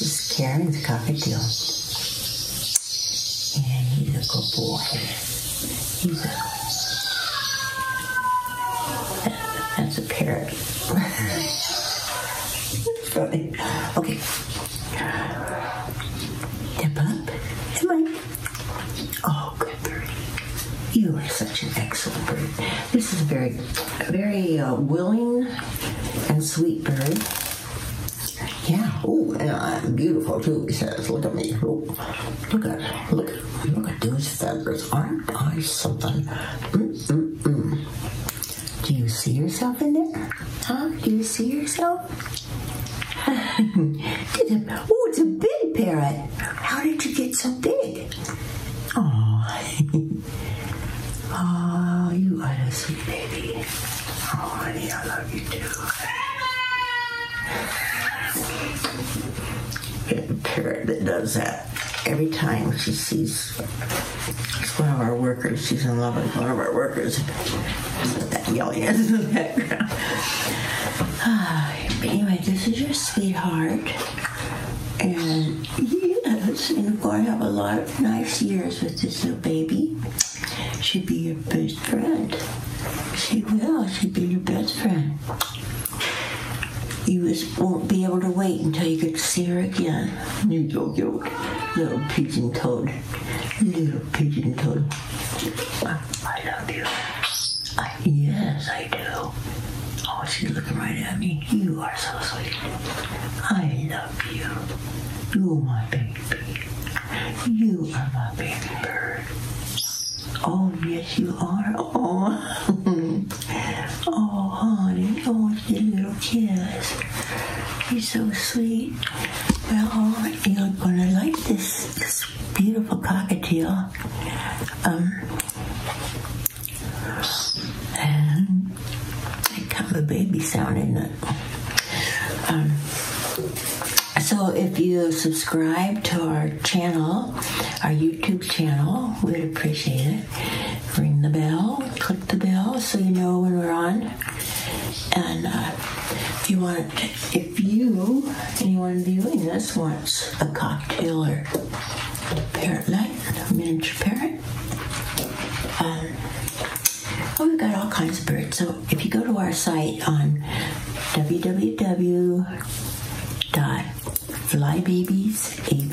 This is Karen's cockatiel. And he's a good boy. He's a that's a parrot. Funny. Okay. Step up. Come on. Oh, good bird. You are such an excellent bird. This is a very, very uh, willing and sweet bird. Yeah. Oh, and I'm beautiful too. He says, "Look at me. Oh, look at, look at, look at those feathers. Aren't I something?" Mm-mm-mm. Do you see yourself in there? Huh? Do you see yourself? Oh, it's a big parrot. How did you get so big? Oh, oh, you are a sweet baby. Oh, honey, I love does that every time she sees one of our workers. She's in love with one of our workers. That yelling in the background. Anyway, this is your sweetheart. And yes, and you're going to have a lot of nice years with this little baby. She'll be your best friend. She will. She'll be your best friend. You just won't be able to wait until you get to see her again. You little, little, little pigeon toed. Little pigeon toed. I, I love you. I, yes, I do. Oh, she's looking right at me. You are so sweet. I love you. You're my baby. You are my baby bird. Oh, yes, you are. Oh, honey. Oh, your little kiss. He's so sweet. Well, you're gonna like this, this beautiful cockatiel. Um, and kind of a baby sound, isn't it? Um, so if you subscribe to our channel, our YouTube channel, we'd appreciate it. Ring the bell, click the bell so you know when we're on. And uh, if you want, if you, anyone viewing this wants a cockatiel or parrot parrotlet, a miniature parrot, um, Oh, we've got all kinds of birds. So if you go to our site on www.flybabiesaviary,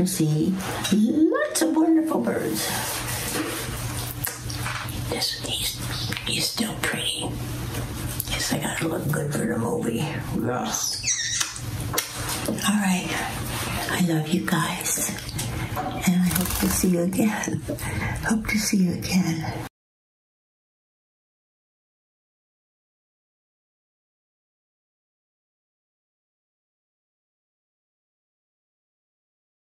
can see lots of wonderful birds. This, he's, he's still pretty. Guess I gotta look good for the movie. Yeah. All right. I love you guys. And I hope to see you again. Hope to see you again.